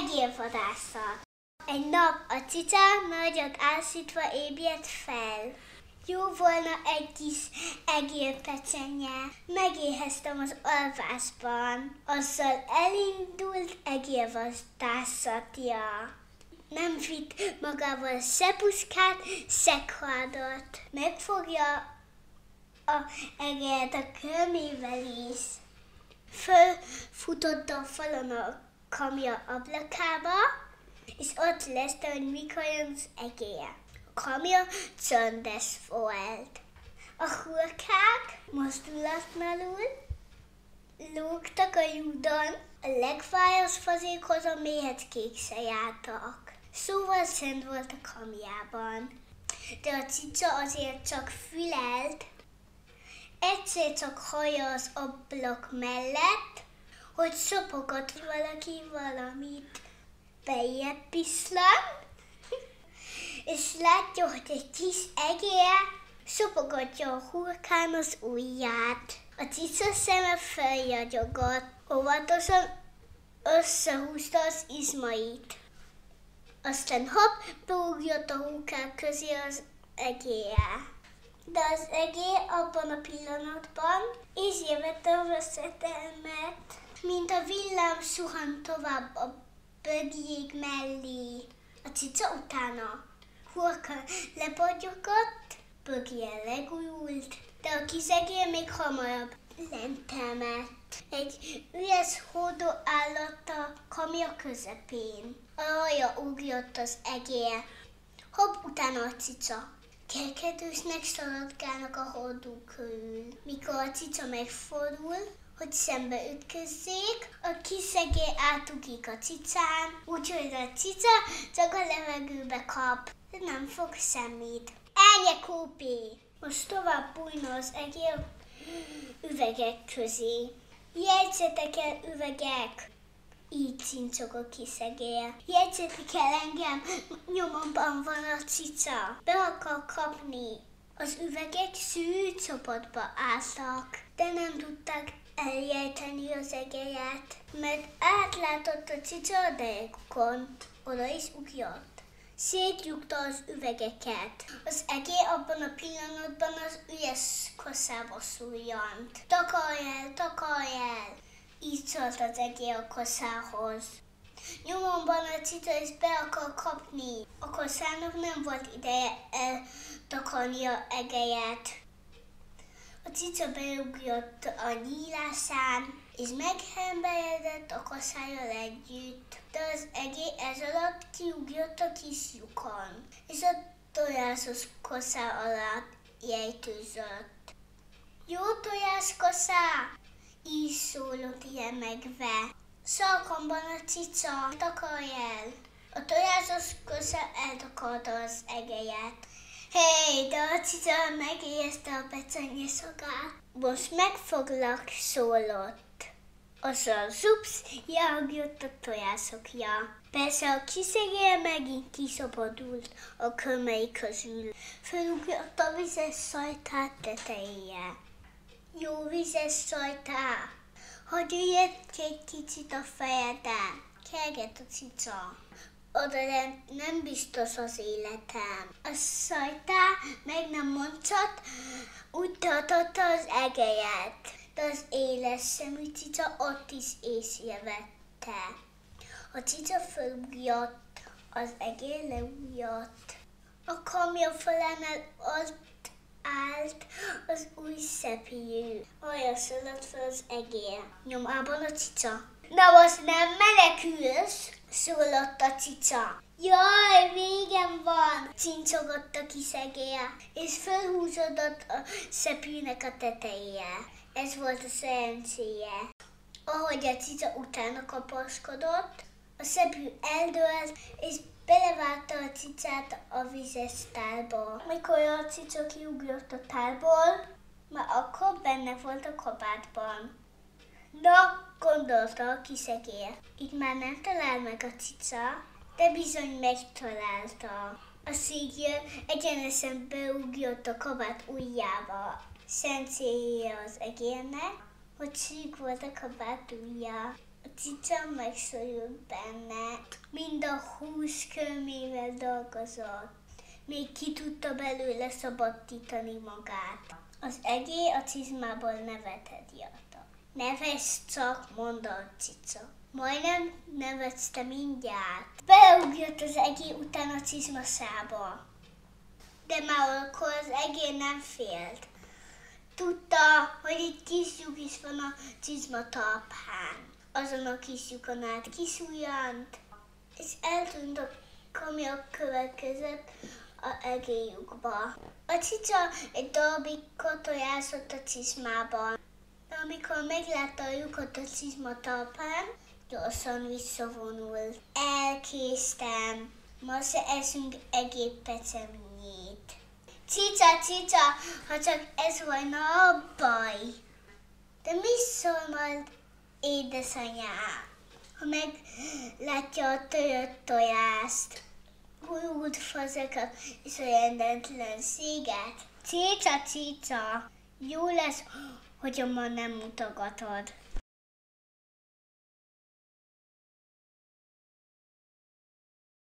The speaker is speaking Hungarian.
Egérvadászat Egy nap a cica nagyot ászítva ébjedt fel. Jó volna egy kis egérpecsenye. Megéheztem az alvásban. Azzal elindult egérvadászatja. Nem vitt magával se puskát, se kardot. Megfogja a egeret a körmével is. Fölfutott a falon a kamja ablakába, és ott lesz, hogy mikor jön az egér. A kamja csöndes volt. A hurkák mozdulatlanul lógtak a júdon, a legfájos fazékhoz a méheckék se jártak. Szóval szent volt a kamjában. De a cica azért csak fülelt, egyszer csak haja az ablak mellett, hogy szopogott valaki valamit. Bejebb piszlan, és látja, hogy egy kis egér szopogatja a hurkán az ujját. A cica szeme feljagyogott, óvatosan összehúzta az izmait. Aztán hopp, beugrott a húkák közé az egér. De az egér abban a pillanatban észrevette a veszedelmet, mint a villám suhan tovább a bögjék mellé. A cica utána. Hurka lepagyogott, bögje legújult, de a kizegér még hamarabb lentelmett. Egy üres hódó állat a kamja közepén. A haja ugrott az egér. Hopp, utána a cica. Kerkedősnek szaladgálnak a hordó körül. Mikor a cica megfordul, hogy szembe ütközzék, a kiszegé átugik a cicán, úgyhogy a cica csak a levegőbe kap, de nem fog semmit. Ennyi kópé! Most tovább bújna az egér üvegek közé. Jegyzetek el üvegek! Így cincog a kiszegél. Jegyzetek el engem, nyomomban van a cica. Be akar kapni. Az üvegek szűrt csoportba álltak, de nem tudták eljejteni az egelyet, mert átlátott a cica a derekon. Oda is ugrott. Szétjukta az üvegeket. Az egé abban a pillanatban az üres koszába szújjant. Takarj el, takarj el! Így szólt az egé a koszához. Nyomomban a cica is be akar kapni. A koszának nem volt ideje eltakarni a egelyet. A cica beugrott a nyílásán, és meghemberedett a kaszájjal együtt. De az egé ez alatt kiugrott a kis lyukon, és a tojásos kaszá alatt jejtőzött. Jó tojás kaszá! Így szólott ilyen megve. Szalkamban a cica, takarj el! A tojásos kaszá eltakarta az egelyet. Hé, hey, de a cica megérezte a pecenye szagát. Most megfoglak, szólott. Azzal zupsz, jött a tojásokja. Persze a kiszegél megint kiszabadult a kömei közül. Fölugrott a vizes szajtát tetejére. Jó vizes szajtá, üljed egy kicsit a fejeden. Kerget a cica oda nem biztos az életem. A szajtá meg nem mondhat, úgy tartotta az egelyet, de az éles szemű cica ott is észrevette. A cica fölugrott, az egér leújott. A kamja felánál ott állt az új szepjű. Olyan szaladt fel az egér. Nyomában a cica. Na most nem menekülsz? Szólott a cica. Jaj, végem van, cincogott a kiszegél, és felhúzódott a szepűnek a teteje. Ez volt a szerencséje. Ahogy a cica utána kapaszkodott, a szepű eldőlt, és belevágta a cicát a vizes tálba. Mikor a cica kiugrott a tálból, már akkor benne volt a kabátban. Gondolta a kiszegér. Itt már nem talál meg a cica, de bizony megtalálta. A szígyő egyenesen beugrott a kabát ujjába. Szent az egérnek, hogy szűk volt a kabát ujja. A cica megszorult benne, mind a húsz körmével dolgozott. Még ki tudta belőle szabadítani magát. Az egé a cizmából nevet adta. Neves csak, mondta a cica. Majdnem nevetste mindjárt. Beleugrott az egé után a cizmaszába. De már akkor az egé nem félt. Tudta, hogy egy kis lyuk is van a cizma talpán. Azon a kis lyukon át kiszújjant, és eltűnt a kamiak következett a egélyukba. A cica egy darabig katojázott a cizmában, de amikor meglátta a lyukot a cizma gyorsan visszavonult. Elkésztem, ma se eszünk egész pecemnyét. Cica, cica, ha csak ez volna a baj. De mi szól majd édesanyám, ha meglátja a törött tojást, gurult fazekat és a rendetlenséget? Cica, cica, jó lesz, hogyha ma nem mutogatod.